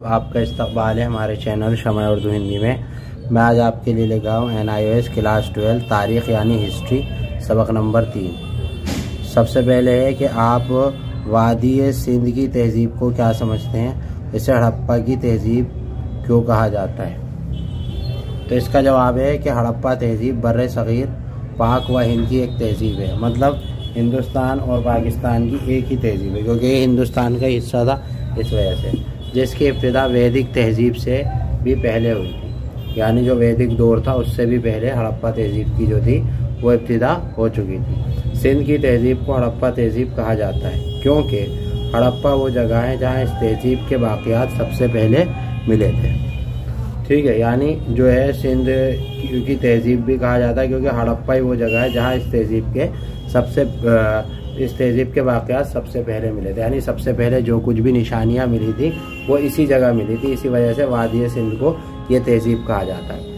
आपका इस्तकबाल है हमारे चैनल शमय उर्दू हिंदी में। मैं आज आपके लिए लेकर हूँ N I O S class twelve, तारीख़ यानी हिस्ट्री, सबक नंबर तीन। सबसे पहले है कि आप वादी सिंध की तहज़ीब को क्या समझते हैं? इसे हड़प्पा की तहज़ीब क्यों कहा जाता है? तो इसका जवाब है कि हड़प्पा तहज़ीब बर सग़ीर, पाक व हिंद की एक तहज़ीब है। मतलब हिंदुस्तान और पाकिस्तान की एक ही तहज़ीब है, क्योंकि ये हिंदुस्तान का हिस्सा था इस वजह से। जिसकी इब्तदा वैदिक तहजीब से भी पहले हुई थी। यानी जो वैदिक दौर था, उससे भी पहले हड़प्पा तहजीब की जो थी, वो इब्तदा हो चुकी थी। सिंध की तहजीब को हड़प्पा तहजीब कहा जाता है, क्योंकि हड़प्पा वो जगह है जहाँ इस तहजीब के वाक़ात सबसे पहले मिले थे। ठीक है, यानी जो है सिंध की तहजीब भी कहा जाता है, क्योंकि हड़प्पा ही वो जगह है जहाँ इस तहजीब के सबसे इस तहजीब के वाक़ात सबसे पहले मिले थे। यानी सबसे पहले जो कुछ भी निशानियाँ मिली थी, वो इसी जगह मिली थी। इसी वजह से वादी सिंध को ये तहजीब कहा जाता है।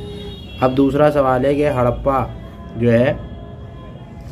अब दूसरा सवाल है कि हड़प्पा जो है,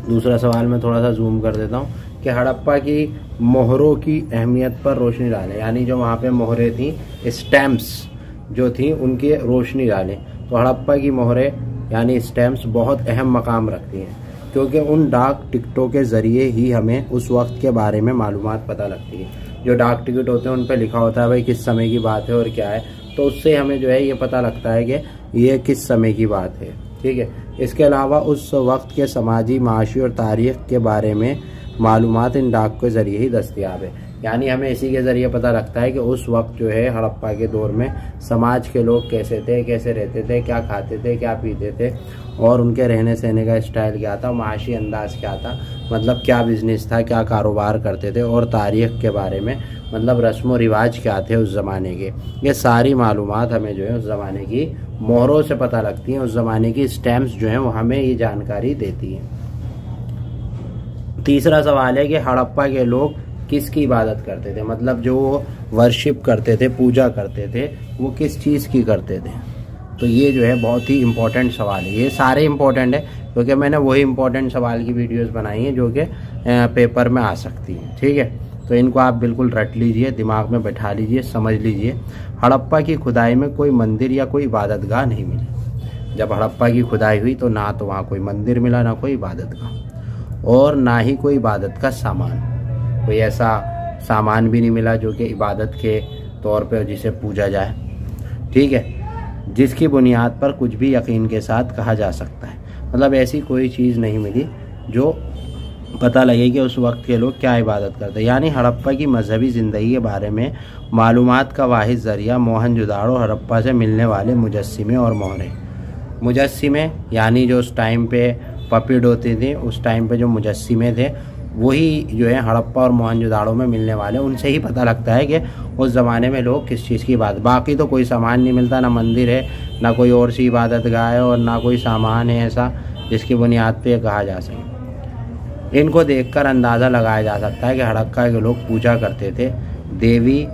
दूसरा सवाल मैं थोड़ा सा जूम कर देता हूँ कि हड़प्पा की मोहरों की अहमियत पर रोशनी डालें। यानी जो वहाँ पे मोहरें थी स्टैम्प्स जो थी, उनकी रोशनी डालें। तो हड़प्पा की मोहरें, यानी स्टैम्प्स बहुत अहम मकाम रखती हैं। क्योंकि उन डाक टिकटों के ज़रिए ही हमें उस वक्त के बारे में मालूम पता लगती है। जो डाक टिकट होते हैं, उन पर लिखा होता है, भाई, किस समय की बात है और क्या है? तो उससे हमें जो है ये पता लगता है कि ये किस समय की बात है। ठीक है? इसके अलावा उस वक्त के समाजी, माशी और तारीख के बारे में मालूम इन डाक के ज़रिए ही दस्तियाब है। यानी हमें इसी के ज़रिए पता लगता है कि उस वक्त जो है हड़प्पा के दौर में समाज के लोग कैसे थे, कैसे रहते थे, क्या खाते थे, क्या पीते थे और उनके रहने सहने का स्टाइल क्या था, माशी अंदाज क्या था मतलब क्या बिज़नेस था, क्या कारोबार करते थे और तारीख के बारे में मतलब रस्म व रिवाज क्या थे उस ज़माने के। ये सारी मालूम हमें जो है उस ज़माने की मोहरों से पता लगती हैं, उस ज़माने की स्टैम्प्स जो हैं वो हमें ये जानकारी देती हैं। तीसरा सवाल है कि हड़प्पा के लोग किसकी इबादत करते थे? मतलब जो वो वर्शिप करते थे, पूजा करते थे, वो किस चीज़ की करते थे? तो ये जो है बहुत ही इम्पोर्टेंट सवाल है। ये सारे इम्पोर्टेंट है, क्योंकि मैंने वही इम्पोर्टेंट सवाल की वीडियोस बनाई हैं जो कि पेपर में आ सकती हैं। ठीक है? तो इनको आप बिल्कुल रट लीजिए, दिमाग में बैठा लीजिए, समझ लीजिए। हड़प्पा की खुदाई में कोई मंदिर या कोई इबादत गाह नहीं मिली। जब हड़प्पा की खुदाई हुई तो ना तो वहाँ कोई मंदिर मिला, ना कोई इबादत गाह और ना ही कोई इबादत का सामान। कोई ऐसा सामान भी नहीं मिला जो कि इबादत के तौर पर जिसे पूजा जाए। ठीक है? जिसकी बुनियाद पर कुछ भी यकीन के साथ कहा जा सकता है। मतलब ऐसी कोई चीज़ नहीं मिली जो पता लगे कि उस वक्त के लोग क्या इबादत करते। यानी हड़प्पा की मजहबी ज़िंदगी के बारे में मालूम का वाद ज़रिया मोहन जुदाड़ो हड़प्पा से मिलने वाले मुजस्मे और मोहरे। मुजस्मे यानी जो उस टाइम पे पपिड होती थी, उस टाइम पे जो मुजस्मे थे वही जो है हड़प्पा और मोहनजोदाड़ो में मिलने वाले उनसे ही पता लगता है कि उस ज़माने में लोग किस चीज़ की बात बाकी तो कोई सामान नहीं मिलता, ना मंदिर है, ना कोई और सी इबादत गाह है और ना कोई सामान है ऐसा जिसकी बुनियाद पे कहा जा सके। इनको देखकर अंदाज़ा लगाया जा सकता है कि हड़क्का के लोग पूजा करते थे। देवी,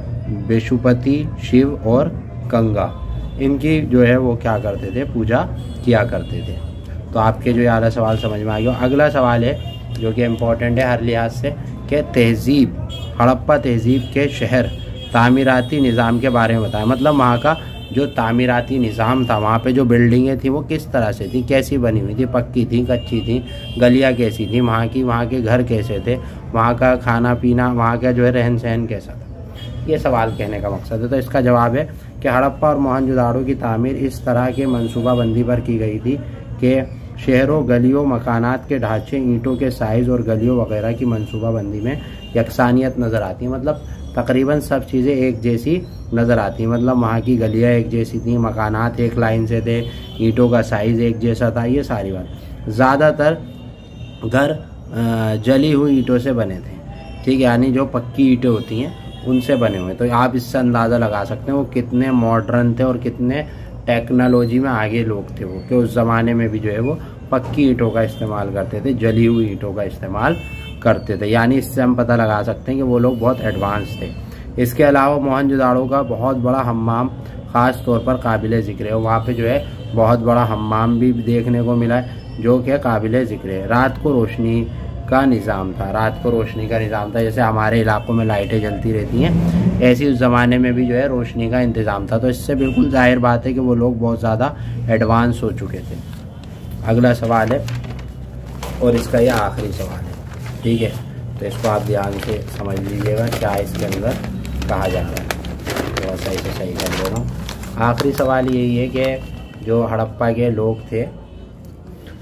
विशुपति, शिव और गंगा, इनकी जो है वो क्या करते थे? पूजा किया करते थे। तो आपके जो यार सवाल समझ में आ गया। अगला सवाल है जो कि इम्पोर्टेंट है हर लिहाज से कि तहज़ीब, हड़प्पा तहज़ीब के शहर, तामीराती निज़ाम के बारे में बताया मतलब वहाँ का जो तामीराती निज़ाम था, वहाँ पे जो बिल्डिंगें थी वो किस तरह से थी? कैसी बनी हुई थी? पक्की थी, कच्ची थी? गलियाँ कैसी थी? वहाँ की, वहाँ के घर कैसे थे? वहाँ का खाना, पीना, वहाँ का जो है रहन सहन कैसा था? ये सवाल कहने का मकसद है। तो इसका जवाब है कि हड़प्पा और मोहनजोदाड़ो की तामीर इस तरह के मनसूबाबंदी पर की गई थी कि शहरों, गलियों, मकानात के ढांचे, ईंटों के साइज़ और गलियों वगैरह की मनसूबाबंदी में यकसानियत नज़र आती है। मतलब तकरीबन सब चीज़ें एक जैसी नज़र आती हैं। मतलब वहाँ की गलियाँ एक जैसी थी, मकानात एक लाइन से थे, ईंटों का साइज़ एक जैसा था, ये सारी बात। ज़्यादातर घर जली हुई ईंटों से बने थे। ठीक है, यानी जो पक्की ईंटें होती हैं, उनसे बने हुए तो आप इससे अंदाज़ा लगा सकते हैं वो कितने मॉडर्न थे और कितने टेक्नोलॉजी में आगे लोग थे वो, कि उस ज़माने में भी जो है वो पक्की ईंटों का इस्तेमाल करते थे, जली हुई ईंटों का इस्तेमाल करते थे। यानी इससे हम पता लगा सकते हैं कि वो लोग बहुत एडवांस थे। इसके अलावा मोहनजोदाड़ो का बहुत बड़ा हम्माम, ख़ास तौर पर काबिल ज़िक्र है। वहाँ पे जो है बहुत बड़ा हम्माम भी देखने को मिला है, जो कि काबिल ज़िक्र है। रात को रोशनी का निज़ाम था। रात को रोशनी का निज़ाम था, जैसे हमारे इलाकों में लाइटें जलती रहती हैं, ऐसी उस ज़माने में भी जो है रोशनी का इंतज़ाम था। तो इससे बिल्कुल ज़ाहिर बात है कि वो लोग बहुत ज़्यादा एडवांस हो चुके थे। अगला सवाल है और इसका यह आखिरी सवाल है। ठीक है तो इसको आप ध्यान से समझ लीजिएगा क्या इसके अंदर कहा जा रहा है। तो सही से सही कर दे रहा हूँ। आखिरी सवाल यही है कि जो हड़प्पा के लोग थे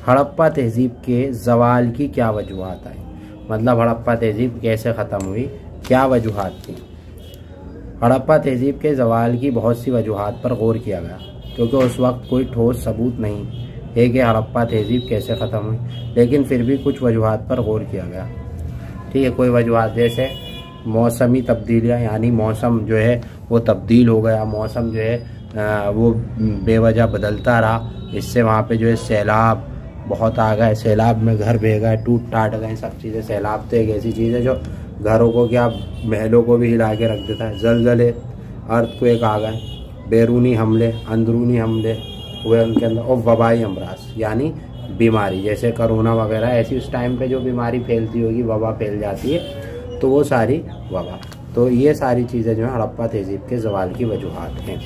हड़प्पा तहज़ीब के जवाल की क्या वजूहत आई? मतलब हड़प्पा तहज़ीब कैसे ख़त्म हुई? क्या वजूहत थी? हड़प्पा तहज़ीब के जवाल की बहुत सी वजूहत पर गौर किया गया, क्योंकि उस वक्त कोई ठोस सबूत नहीं है कि हड़प्पा तहज़ीब कैसे ख़त्म हुई, लेकिन फिर भी कुछ वजूहत पर गौर किया गया। ठीक है, कोई वजूहत जैसे मौसमी तब्दीलियाँ, यानी मौसम जो है वो तब्दील हो गया, मौसम जो है वो बेवजह बदलता रहा, इससे वहाँ पे जो है सैलाब बहुत आ गए, सैलाब में घर बह गए टूट टाट गए, सब चीज़ें सैलाब तो एक ऐसी चीज़ है जो घरों को क्या महलों को भी हिला के रख देता है। जलजले अर्थ को एक आ गए, बैरूनी हमले, अंदरूनी हमले हुए उनके अंदर, और वबाई अमराज, यानी बीमारी, जैसे करोना वगैरह, ऐसी उस टाइम पे जो बीमारी फैलती होगी, वबा फैल जाती है तो वो सारी वबा। तो ये सारी चीज़ें जो है, हड़प्पा तहजीब के जवाल की वजूहत हैं।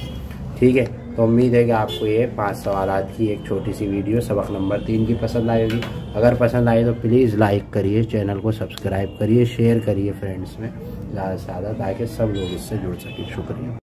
ठीक है? तो उम्मीद है कि आपको ये पाँच सवाल की एक छोटी सी वीडियो सबक नंबर तीन की पसंद आएगी अगर पसंद आई तो प्लीज़ लाइक करिए चैनल को सब्सक्राइब करिए शेयर करिए फ्रेंड्स में। ज़्यादा से ज़्यादा ताकि सब लोग इससे जुड़ सकें। शुक्रिया।